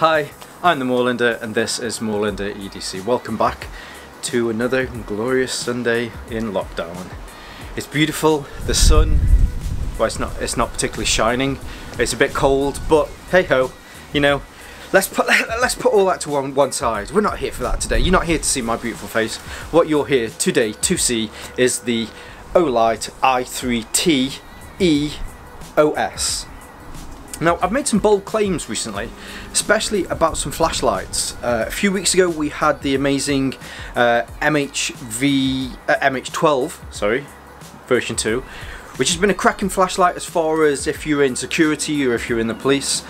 Hi, I'm the Moorlander and this is Moorlander EDC. Welcome back to another glorious Sunday in lockdown. It's beautiful, the sun, well it's not, it's not particularly shining, it's a bit cold, but hey ho, you know, let's put, let's put all that to one, one side. We're not here for that today, you're not here to see my beautiful face. What you're here today to see is the Olight i3T EOS. Now, I've made some bold claims recently, especially about some flashlights. Uh, a few weeks ago, we had the amazing uh, MHV, uh, MH12, sorry, version 2, which has been a cracking flashlight as far as if you're in security or if you're in the police.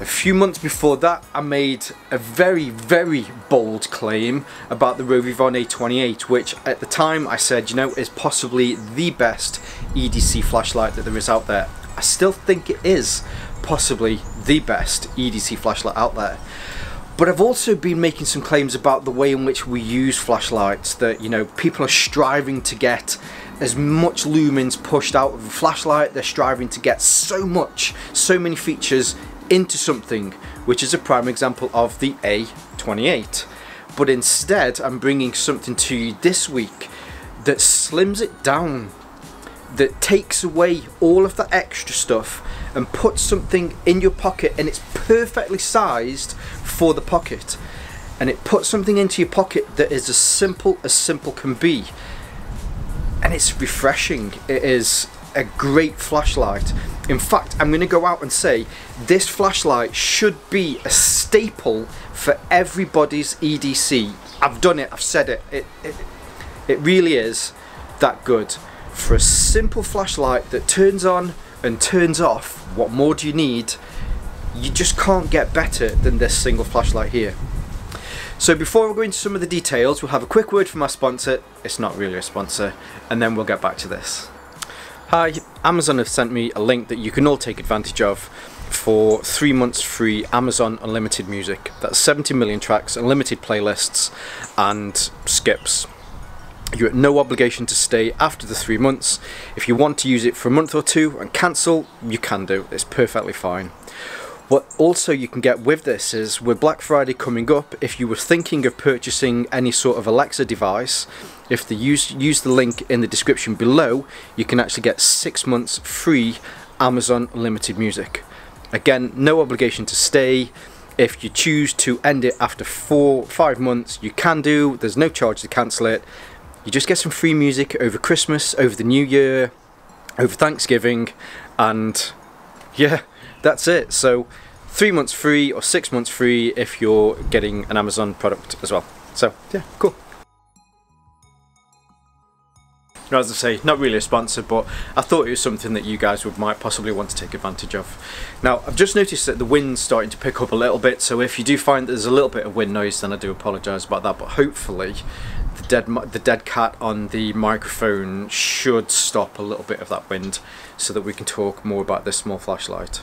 A few months before that, I made a very, very bold claim about the Rovyvon A28, which at the time I said, you know, is possibly the best EDC flashlight that there is out there. I still think it is possibly the best EDC flashlight out there. But I've also been making some claims about the way in which we use flashlights that, you know, people are striving to get as much lumens pushed out of a flashlight, they're striving to get so much, so many features into something, which is a prime example of the A28. But instead, I'm bringing something to you this week that slims it down, that takes away all of that extra stuff and put something in your pocket and it's perfectly sized for the pocket. And it puts something into your pocket that is as simple as simple can be. And it's refreshing. It is a great flashlight. In fact, I'm going to go out and say this flashlight should be a staple for everybody's EDC. I've done it, I've said it. It, it, it really is that good. For a simple flashlight that turns on and turns off, what more do you need? You just can't get better than this single flashlight here. So before we go into some of the details, we'll have a quick word from our sponsor. It's not really a sponsor, and then we'll get back to this. Hi, Amazon have sent me a link that you can all take advantage of for three months free Amazon Unlimited Music. That's 70 million tracks, unlimited playlists, and skips. You're at no obligation to stay after the three months. If you want to use it for a month or two and cancel, you can do. It's perfectly fine. What also you can get with this is with Black Friday coming up, if you were thinking of purchasing any sort of Alexa device, if they use, use the link in the description below, you can actually get six months free Amazon Limited Music. Again, no obligation to stay. If you choose to end it after four, five months, you can do. There's no charge to cancel it. You just get some free music over Christmas, over the New Year, over Thanksgiving, and yeah, that's it. So three months free or six months free if you're getting an Amazon product as well. So yeah, cool. Now, as I say, not really a sponsor, but I thought it was something that you guys would might possibly want to take advantage of. Now, I've just noticed that the wind's starting to pick up a little bit, so if you do find there's a little bit of wind noise, then I do apologise about that, but hopefully the dead, the dead cat on the microphone should stop a little bit of that wind so that we can talk more about this small flashlight.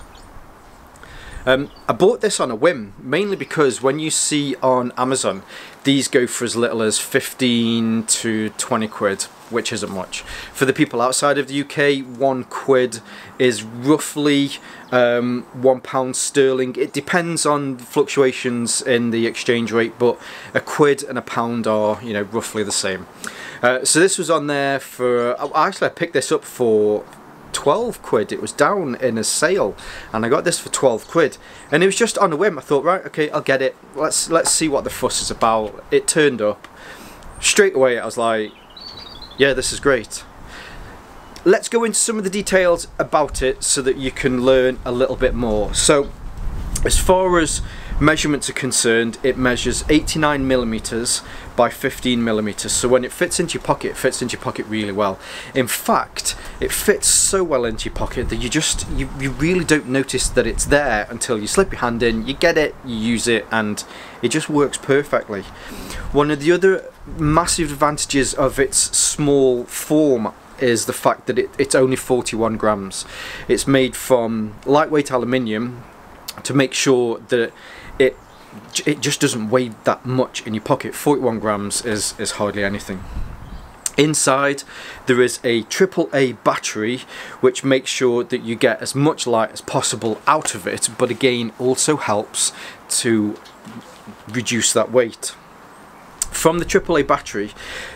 Um, I bought this on a whim, mainly because when you see on Amazon, these go for as little as 15 to 20 quid, which isn't much. For the people outside of the UK, one quid is roughly um, one pound sterling. It depends on fluctuations in the exchange rate, but a quid and a pound are, you know, roughly the same. Uh, so this was on there for, actually I picked this up for 12 quid. It was down in a sale and I got this for 12 quid and it was just on a whim. I thought right okay I'll get it. Let's let's see what the fuss is about. It turned up. Straight away I was like yeah this is great. Let's go into some of the details about it so that you can learn a little bit more. So as far as measurements are concerned, it measures 89 millimeters by 15 millimeters. So when it fits into your pocket, it fits into your pocket really well. In fact, it fits so well into your pocket that you just, you, you really don't notice that it's there until you slip your hand in, you get it, you use it, and it just works perfectly. One of the other massive advantages of its small form is the fact that it, it's only 41 grams. It's made from lightweight aluminium to make sure that it it just doesn't weigh that much in your pocket. 41 grams is, is hardly anything. Inside there is a AAA battery which makes sure that you get as much light as possible out of it but again also helps to reduce that weight from the AAA battery,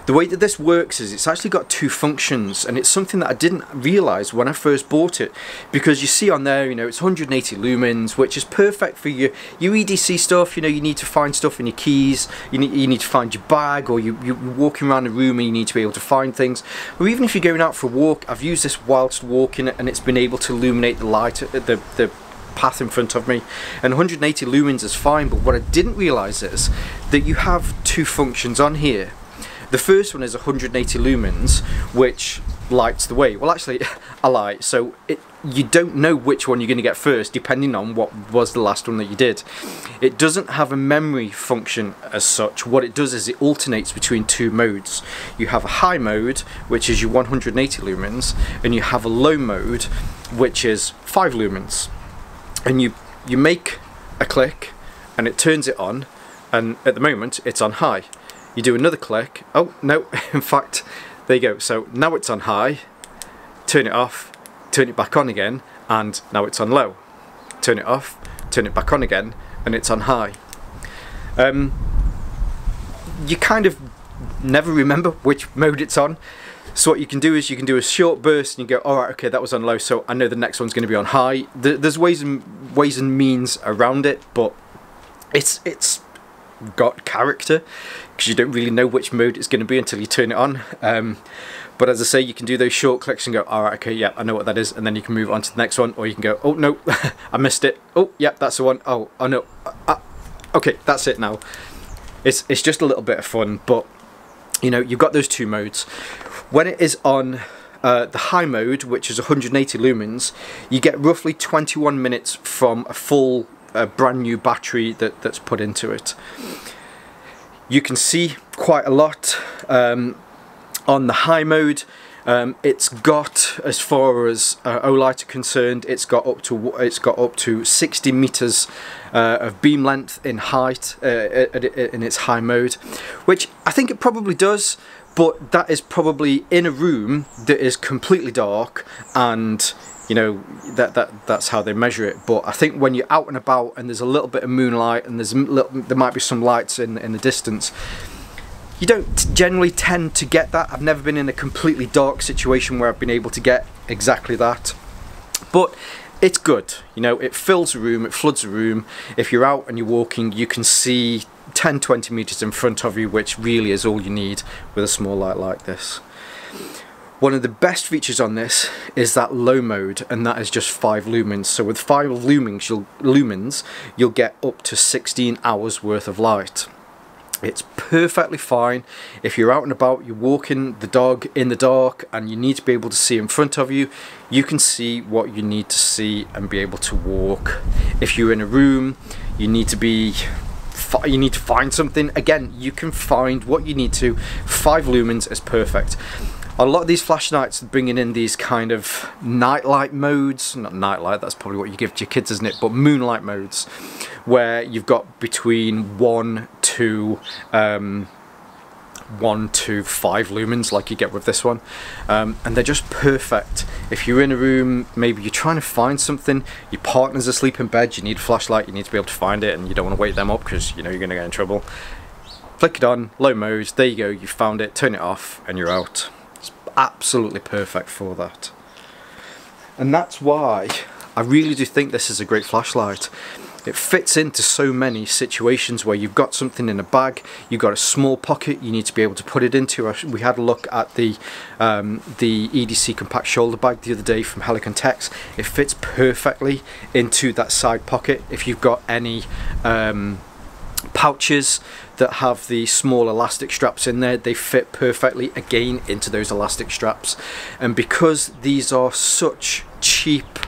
the way that this works is it's actually got two functions and it's something that I didn't realise when I first bought it because you see on there, you know, it's 180 lumens which is perfect for your, your EDC stuff, you know, you need to find stuff in your keys, you need, you need to find your bag or you, you're walking around a room and you need to be able to find things. Or even if you're going out for a walk, I've used this whilst walking and it's been able to illuminate the light, the, the path in front of me. And 180 lumens is fine but what I didn't realize is that you have two functions on here. The first one is 180 lumens which lights the way. Well actually a light. So it you don't know which one you're going to get first depending on what was the last one that you did. It doesn't have a memory function as such. What it does is it alternates between two modes. You have a high mode which is your 180 lumens and you have a low mode which is 5 lumens and you you make a click and it turns it on and at the moment it's on high. You do another click oh no in fact there you go. So now it's on high turn it off turn it back on again and now it's on low. Turn it off turn it back on again and it's on high. Um, you kind of never remember which mode it's on so what you can do is you can do a short burst and you go, all right, okay, that was on low, so I know the next one's going to be on high. There's ways and ways and means around it, but it's it's got character because you don't really know which mode it's going to be until you turn it on. Um, but as I say, you can do those short clicks and go, all right, okay, yeah, I know what that is, and then you can move on to the next one, or you can go, oh no, I missed it. Oh, yeah, that's the one. Oh, oh no, uh, uh, okay, that's it now. It's it's just a little bit of fun, but you know, you've got those two modes. When it is on uh, the high mode, which is 180 lumens, you get roughly 21 minutes from a full uh, brand new battery that, that's put into it. You can see quite a lot um, on the high mode. Um, it's got, as far as uh, Olight are concerned, it's got up to it's got up to 60 meters uh, of beam length in height uh, in its high mode, which I think it probably does but that is probably in a room that is completely dark and you know that that that's how they measure it. But I think when you're out and about and there's a little bit of moonlight and there's little, there might be some lights in in the distance you don't generally tend to get that. I've never been in a completely dark situation where I've been able to get exactly that. But it's good you know it fills a room it floods a room. If you're out and you're walking you can see 10 20 meters in front of you which really is all you need with a small light like this. One of the best features on this is that low mode and that is just 5 lumens. So with 5 lumens you'll, lumens you'll get up to 16 hours worth of light it's perfectly fine. If you're out and about you're walking the dog in the dark and you need to be able to see in front of you you can see what you need to see and be able to walk. If you're in a room you need to be you need to find something. Again you can find what you need to. Five lumens is perfect. A lot of these flashlights are bringing in these kind of nightlight modes. Not nightlight that's probably what you give to your kids isn't it? But moonlight modes where you've got between one to um, one to five lumens like you get with this one. Um, and they're just perfect. If you're in a room maybe you're trying to find something your partner's asleep in bed you need a flashlight you need to be able to find it and you don't want to wake them up because you know you're going to get in trouble. Flick it on low modes there you go you found it turn it off and you're out. It's absolutely perfect for that. And that's why I really do think this is a great flashlight it fits into so many situations where you've got something in a bag, you've got a small pocket you need to be able to put it into. We had a look at the um, the EDC compact shoulder bag the other day from Helikon-Tex. It fits perfectly into that side pocket. If you've got any um, pouches that have the small elastic straps in there they fit perfectly again into those elastic straps and because these are such cheap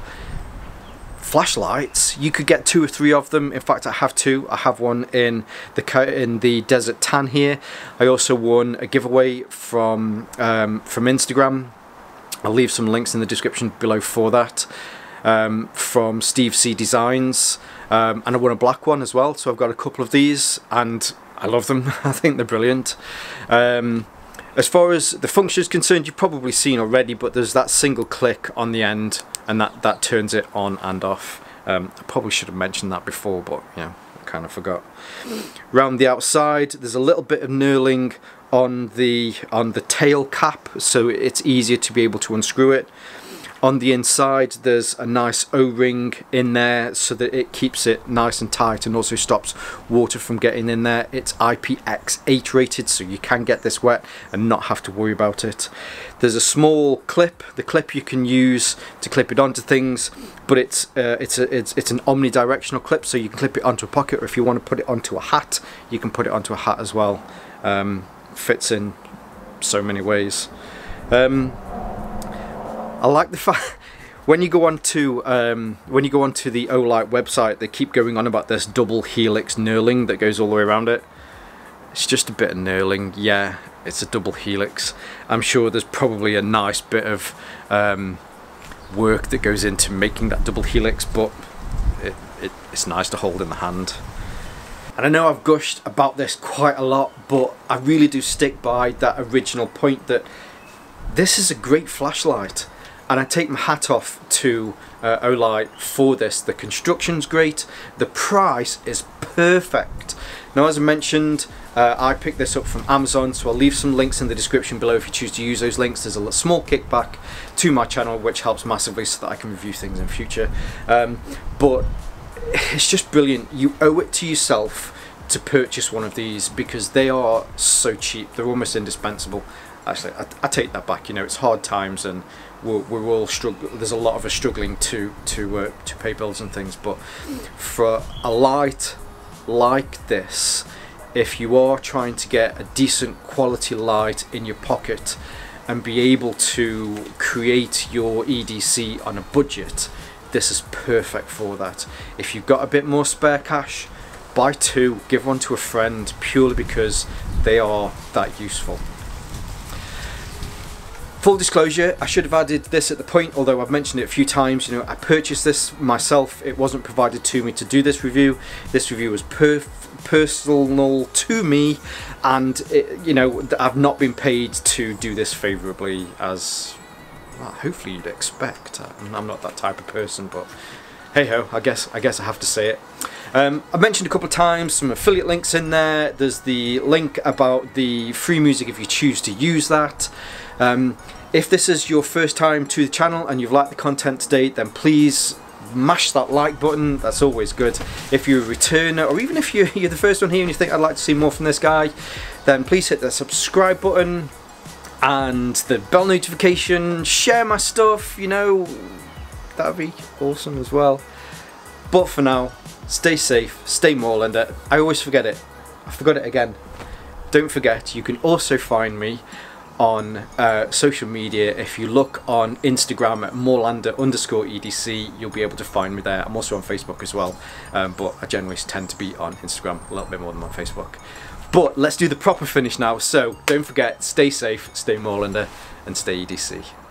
flashlights. You could get two or three of them. In fact I have two. I have one in the in the desert tan here. I also won a giveaway from um, from Instagram. I'll leave some links in the description below for that um, from Steve C Designs. Um, and I won a black one as well so I've got a couple of these and I love them. I think they're brilliant. Um, As far as the function is concerned, you've probably seen already, but there's that single click on the end and that, that turns it on and off. Um, I probably should have mentioned that before, but know, I kind of forgot. Round the outside, there's a little bit of knurling on the on the tail cap, so it's easier to be able to unscrew it. On the inside there's a nice O-ring in there so that it keeps it nice and tight and also stops water from getting in there. It's IPX8 rated so you can get this wet and not have to worry about it. There's a small clip, the clip you can use to clip it onto things but it's uh, it's a, it's it's an omnidirectional clip so you can clip it onto a pocket or if you want to put it onto a hat you can put it onto a hat as well. Um, fits in so many ways. Um, I like the fact when you go on to um, when you go onto the Olight website, they keep going on about this double helix knurling that goes all the way around it. It's just a bit of knurling, yeah. It's a double helix. I'm sure there's probably a nice bit of um, work that goes into making that double helix, but it, it, it's nice to hold in the hand. And I know I've gushed about this quite a lot, but I really do stick by that original point that this is a great flashlight and I take my hat off to uh, for this. The construction's great, the price is perfect. Now as I mentioned, uh, I picked this up from Amazon, so I'll leave some links in the description below if you choose to use those links. There's a small kickback to my channel, which helps massively so that I can review things in future. Um, but it's just brilliant. You owe it to yourself to purchase one of these because they are so cheap. They're almost indispensable. Actually, I, I take that back. You know, it's hard times and we're, we're all struggle. There's a lot of us struggling to to uh, to pay bills and things. But for a light like this, if you are trying to get a decent quality light in your pocket and be able to create your EDC on a budget, this is perfect for that. If you've got a bit more spare cash, buy two, give one to a friend purely because they are that useful. Full disclosure, I should have added this at the point, although I've mentioned it a few times, you know, I purchased this myself, it wasn't provided to me to do this review. This review was per personal to me, and, it, you know, I've not been paid to do this favourably as, well, hopefully you'd expect. I'm not that type of person, but hey ho, I guess, I guess I have to say it. Um, I've mentioned a couple of times some affiliate links in there. There's the link about the free music if you choose to use that. Um, if this is your first time to the channel and you've liked the content today, then please mash that like button, that's always good. If you're a returner, or even if you're, you're the first one here and you think I'd like to see more from this guy, then please hit the subscribe button and the bell notification, share my stuff, you know, that'd be awesome as well. But for now, stay safe, stay Moorlander. I always forget it. I forgot it again. Don't forget, you can also find me on uh, social media. If you look on Instagram at Moorlander underscore EDC, you'll be able to find me there. I'm also on Facebook as well, um, but I generally tend to be on Instagram a little bit more than on Facebook. But let's do the proper finish now. So don't forget, stay safe, stay Moorlander, and stay EDC.